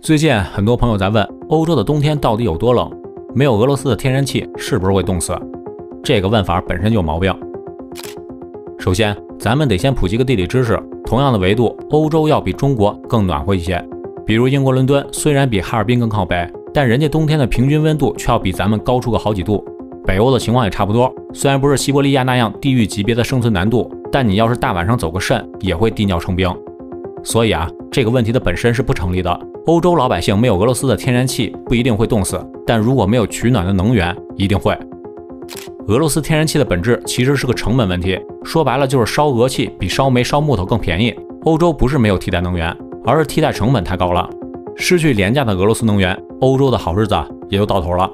最近很多朋友在问，欧洲的冬天到底有多冷？没有俄罗斯的天然气是不是会冻死？这个问法本身就有毛病。首先，咱们得先普及个地理知识：同样的纬度，欧洲要比中国更暖和一些。比如英国伦敦，虽然比哈尔滨更靠北，但人家冬天的平均温度却要比咱们高出个好几度。北欧的情况也差不多，虽然不是西伯利亚那样地狱级别的生存难度，但你要是大晚上走个肾，也会滴尿成冰。所以啊，这个问题的本身是不成立的。欧洲老百姓没有俄罗斯的天然气，不一定会冻死，但如果没有取暖的能源，一定会。俄罗斯天然气的本质其实是个成本问题，说白了就是烧俄气比烧煤烧木头更便宜。欧洲不是没有替代能源，而是替代成本太高了。失去廉价的俄罗斯能源，欧洲的好日子也就到头了。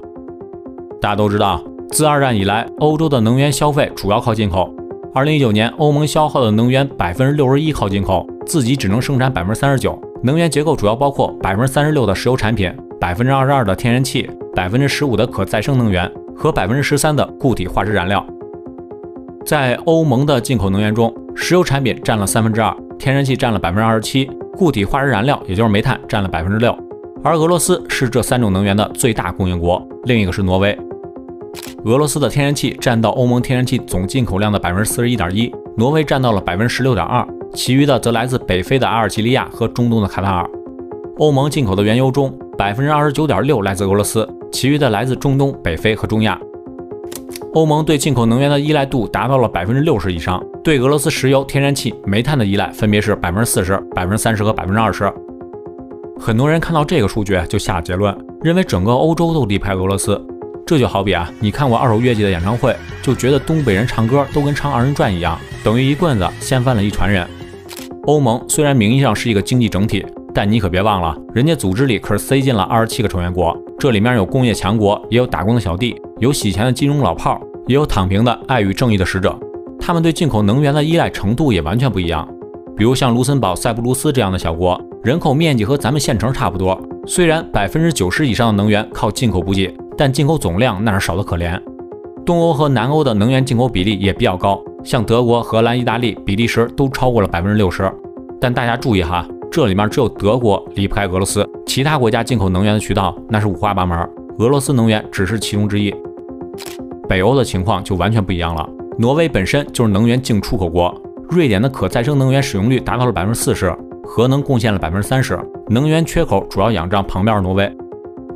大家都知道。自二战以来，欧洲的能源消费主要靠进口。二零一九年，欧盟消耗的能源百分之六十一靠进口，自己只能生产百分之三十九。能源结构主要包括百分之三十六的石油产品，百分之二十二的天然气，百分之十五的可再生能源和百分之十三的固体化石燃料。在欧盟的进口能源中，石油产品占了三分之二，天然气占了百分之二十七，固体化石燃料也就是煤炭占了百分之六。而俄罗斯是这三种能源的最大供应国，另一个是挪威。俄罗斯的天然气占到欧盟天然气总进口量的百分之四十一点一，挪威占到了百分之十六点二，其余的则来自北非的阿尔及利亚和中东的卡塔尔。欧盟进口的原油中，百分之二十九点六来自俄罗斯，其余的来自中东、北非和中亚。欧盟对进口能源的依赖度达到了百分之六十以上，对俄罗斯石油、天然气、煤炭的依赖分别是百分之四十、百分之三十和百分之二十。很多人看到这个数据就下结论，认为整个欧洲都离不开俄罗斯。这就好比啊，你看过二手乐器的演唱会，就觉得东北人唱歌都跟唱二人转一样，等于一棍子掀翻了一船人。欧盟虽然名义上是一个经济整体，但你可别忘了，人家组织里可是塞进了二十七个成员国，这里面有工业强国，也有打工的小弟，有洗钱的金融老炮，也有躺平的爱与正义的使者。他们对进口能源的依赖程度也完全不一样。比如像卢森堡、塞浦路斯这样的小国，人口面积和咱们县城差不多，虽然百分之九十以上的能源靠进口补给。但进口总量那是少得可怜。东欧和南欧的能源进口比例也比较高，像德国、荷兰、意大利、比利时都超过了百分之六十。但大家注意哈，这里面只有德国离不开俄罗斯，其他国家进口能源的渠道那是五花八门，俄罗斯能源只是其中之一。北欧的情况就完全不一样了，挪威本身就是能源净出口国，瑞典的可再生能源使用率达到了百分之四十，核能贡献了百分之三十，能源缺口主要仰仗旁边的挪威。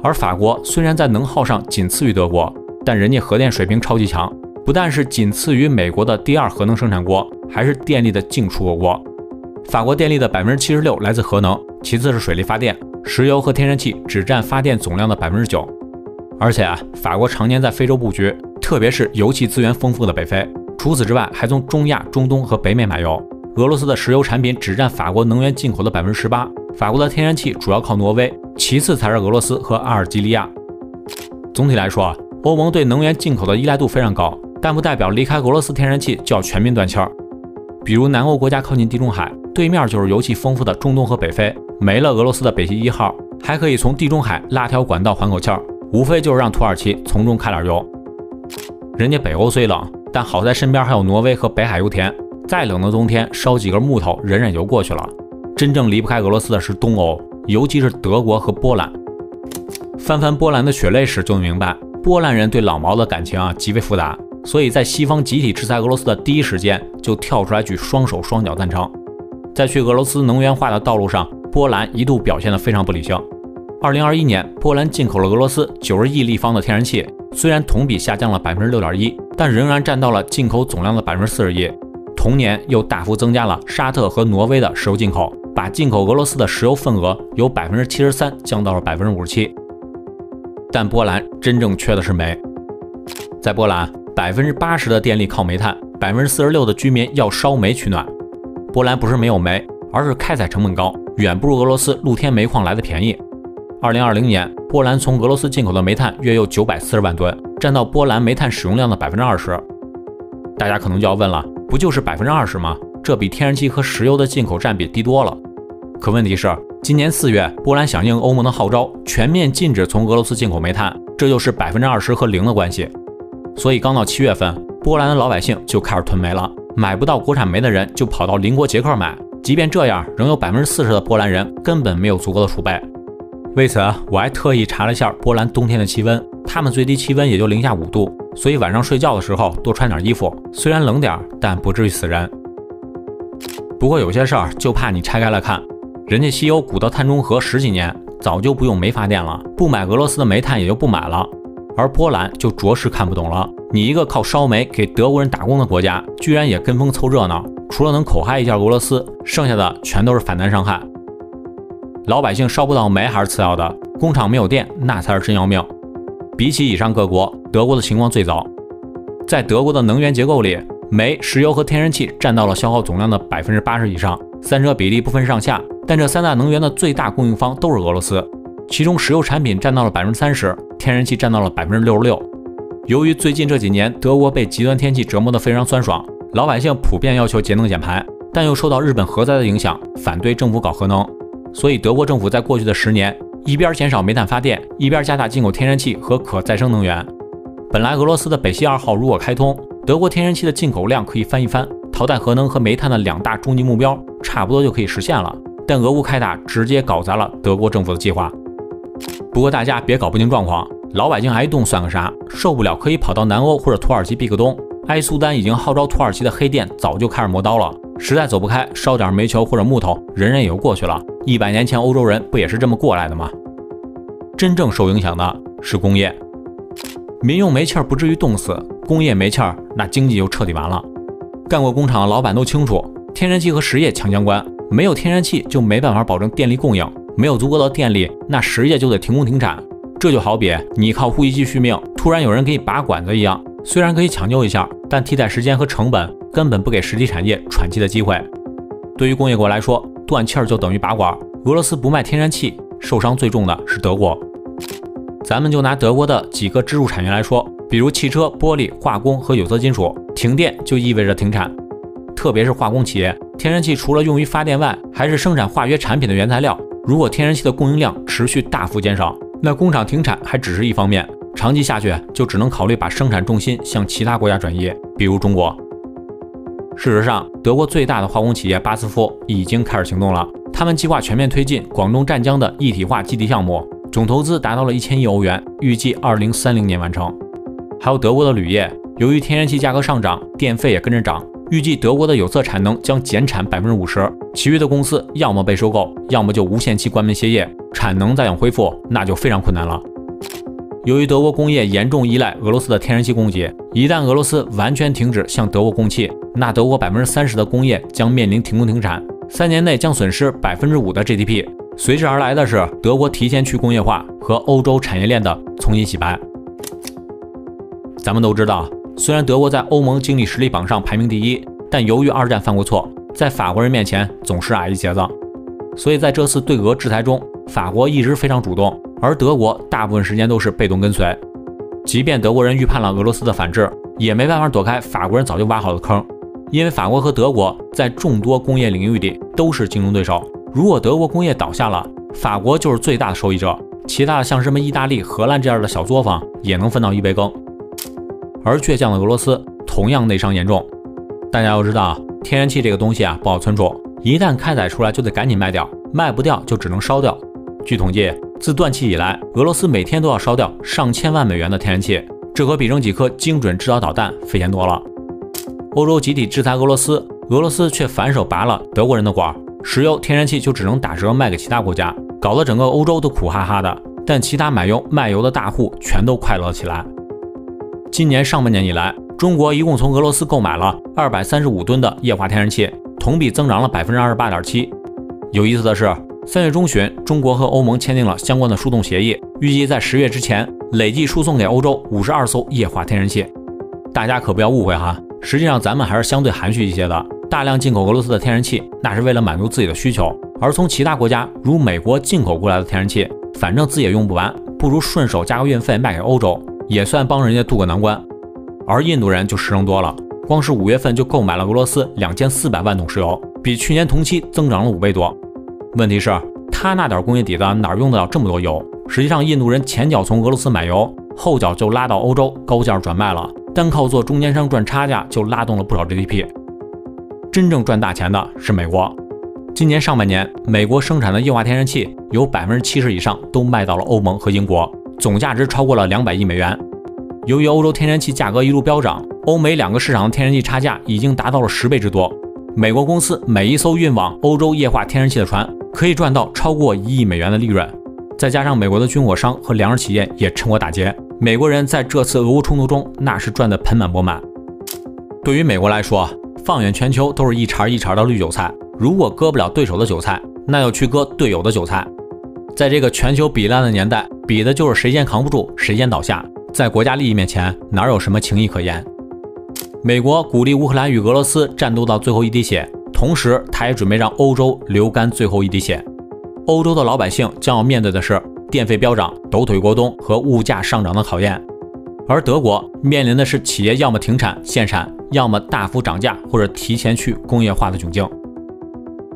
而法国虽然在能耗上仅次于德国，但人家核电水平超级强，不但是仅次于美国的第二核能生产国，还是电力的净出口国。法国电力的百分之七十六来自核能，其次是水力发电，石油和天然气只占发电总量的百分之九。而且啊，法国常年在非洲布局，特别是油气资源丰富的北非。除此之外，还从中亚、中东和北美买油。俄罗斯的石油产品只占法国能源进口的百分之十八。法国的天然气主要靠挪威，其次才是俄罗斯和阿尔及利亚。总体来说啊，欧盟对能源进口的依赖度非常高，但不代表离开俄罗斯天然气就要全面断气儿。比如南欧国家靠近地中海，对面就是油气丰富的中东和北非，没了俄罗斯的北溪一号，还可以从地中海拉条管道缓口气儿，无非就是让土耳其从中开点油。人家北欧虽冷，但好在身边还有挪威和北海油田，再冷的冬天烧几根木头忍忍就过去了。真正离不开俄罗斯的是东欧，尤其是德国和波兰。翻翻波兰的血泪史就能明白，波兰人对老毛的感情啊极为复杂，所以在西方集体制裁俄罗斯的第一时间就跳出来举双手双脚赞成。在去俄罗斯能源化的道路上，波兰一度表现得非常不理性。二零二一年，波兰进口了俄罗斯九十亿立方的天然气，虽然同比下降了百分之六点一，但仍然占到了进口总量的百分之四十一。同年又大幅增加了沙特和挪威的石油进口。把进口俄罗斯的石油份额由百分之七十三降到了百分之五十七，但波兰真正缺的是煤。在波兰，百分之八十的电力靠煤炭，百分之四十六的居民要烧煤取暖。波兰不是没有煤，而是开采成本高，远不如俄罗斯露天煤矿来的便宜。二零二零年，波兰从俄罗斯进口的煤炭约有九百四十万吨，占到波兰煤炭使用量的百分之二十。大家可能就要问了，不就是百分之二十吗？这比天然气和石油的进口占比低多了。可问题是，今年四月，波兰响应欧盟的号召，全面禁止从俄罗斯进口煤炭，这就是百分之二十和零的关系。所以刚到七月份，波兰的老百姓就开始囤煤了，买不到国产煤的人就跑到邻国捷克买。即便这样，仍有百分之四十的波兰人根本没有足够的储备。为此，我还特意查了一下波兰冬天的气温，他们最低气温也就零下五度，所以晚上睡觉的时候多穿点衣服，虽然冷点，但不至于死人。不过有些事儿就怕你拆开了看，人家西欧古到碳中和十几年，早就不用煤发电了，不买俄罗斯的煤炭也就不买了。而波兰就着实看不懂了，你一个靠烧煤给德国人打工的国家，居然也跟风凑热闹，除了能口嗨一下俄罗斯，剩下的全都是反弹伤害。老百姓烧不到煤还是次要的，工厂没有电那才是真要命。比起以上各国，德国的情况最糟。在德国的能源结构里，煤、石油和天然气占到了消耗总量的百分之八十以上，三者比例不分上下。但这三大能源的最大供应方都是俄罗斯，其中石油产品占到了百分之三十，天然气占到了百分之六十六。由于最近这几年德国被极端天气折磨得非常酸爽，老百姓普遍要求节能减排，但又受到日本核灾的影响，反对政府搞核能。所以，德国政府在过去的十年，一边减少煤炭发电，一边加大进口天然气和可再生能源。本来，俄罗斯的北溪二号如果开通，德国天然气的进口量可以翻一番，淘汰核能和煤炭的两大终极目标，差不多就可以实现了。但俄乌开打，直接搞砸了德国政府的计划。不过，大家别搞不清状况，老百姓挨冻算个啥？受不了可以跑到南欧或者土耳其避个冬。埃苏丹已经号召土耳其的黑店早就开始磨刀了。实在走不开，烧点煤球或者木头，忍忍也就过去了。一百年前欧洲人不也是这么过来的吗？真正受影响的是工业，民用煤气不至于冻死，工业煤气那经济就彻底完了。干过工厂的老板都清楚，天然气和实业强相关，没有天然气就没办法保证电力供应，没有足够的电力，那实业就得停工停产。这就好比你靠呼吸机续命，突然有人给你拔管子一样，虽然可以抢救一下，但替代时间和成本。根本不给实体产业喘气的机会。对于工业国来说，断气儿就等于拔管。俄罗斯不卖天然气，受伤最重的是德国。咱们就拿德国的几个支柱产业来说，比如汽车、玻璃、化工和有色金属，停电就意味着停产。特别是化工企业，天然气除了用于发电外，还是生产化学产品的原材料。如果天然气的供应量持续大幅减少，那工厂停产还只是一方面，长期下去就只能考虑把生产重心向其他国家转移，比如中国。事实上，德国最大的化工企业巴斯夫已经开始行动了。他们计划全面推进广东湛江的一体化基地项目，总投资达到了一千亿欧元，预计二零三零年完成。还有德国的铝业，由于天然气价格上涨，电费也跟着涨，预计德国的有色产能将减产百分之五十。其余的公司要么被收购，要么就无限期关门歇业，产能再想恢复，那就非常困难了。由于德国工业严重依赖俄罗斯的天然气供给，一旦俄罗斯完全停止向德国供气，那德国百分之三十的工业将面临停工停产，三年内将损失百分之五的 GDP。随之而来的是德国提前去工业化和欧洲产业链的重新洗白。咱们都知道，虽然德国在欧盟经济实力榜上排名第一，但由于二战犯过错，在法国人面前总是矮一截子，所以在这次对俄制裁中，法国一直非常主动。而德国大部分时间都是被动跟随，即便德国人预判了俄罗斯的反制，也没办法躲开法国人早就挖好的坑。因为法国和德国在众多工业领域里都是竞争对手，如果德国工业倒下了，法国就是最大的受益者，其他的像什么意大利、荷兰这样的小作坊也能分到一杯羹。而倔强的俄罗斯同样内伤严重。大家要知道，天然气这个东西啊不好存储，一旦开采出来就得赶紧卖掉，卖不掉就只能烧掉。据统计。自断气以来，俄罗斯每天都要烧掉上千万美元的天然气，这可比扔几颗精准制导导弹费钱多了。欧洲集体制裁俄罗斯，俄罗斯却反手拔了德国人的管，石油、天然气就只能打折卖给其他国家，搞得整个欧洲都苦哈哈的。但其他买油卖油的大户全都快乐起来。今年上半年以来，中国一共从俄罗斯购买了二百三十五吨的液化天然气，同比增长了百分之二十八点七。有意思的是。三月中旬，中国和欧盟签订了相关的输送协议，预计在十月之前累计输送给欧洲五十二艘液化天然气。大家可不要误会哈，实际上咱们还是相对含蓄一些的。大量进口俄罗斯的天然气，那是为了满足自己的需求；而从其他国家如美国进口过来的天然气，反正自己也用不完，不如顺手加个运费卖给欧洲，也算帮人家渡个难关。而印度人就实诚多了，光是五月份就购买了俄罗斯两千四百万桶石油，比去年同期增长了五倍多。问题是，他那点工业底子哪用得了这么多油？实际上，印度人前脚从俄罗斯买油，后脚就拉到欧洲高价转卖了，单靠做中间商赚差价就拉动了不少 GDP。真正赚大钱的是美国，今年上半年，美国生产的液化天然气有百分之七十以上都卖到了欧盟和英国，总价值超过了两百亿美元。由于欧洲天然气价格一路飙涨，欧美两个市场的天然气差价已经达到了十倍之多。美国公司每一艘运往欧洲液化天然气的船可以赚到超过一亿美元的利润，再加上美国的军火商和粮食企业也趁火打劫，美国人在这次俄乌冲突中那是赚得盆满钵满。对于美国来说，放眼全球都是一茬一茬的绿韭菜。如果割不了对手的韭菜，那就去割队友的韭菜。在这个全球比烂的年代，比的就是谁先扛不住，谁先倒下。在国家利益面前，哪有什么情义可言？美国鼓励乌克兰与俄罗斯战斗到最后一滴血，同时他也准备让欧洲流干最后一滴血。欧洲的老百姓将要面对的是电费飙涨、抖腿过冬和物价上涨的考验，而德国面临的是企业要么停产限产，要么大幅涨价或者提前去工业化的窘境。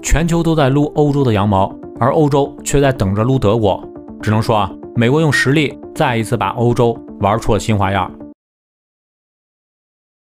全球都在撸欧洲的羊毛，而欧洲却在等着撸德国。只能说啊，美国用实力再一次把欧洲玩出了新花样。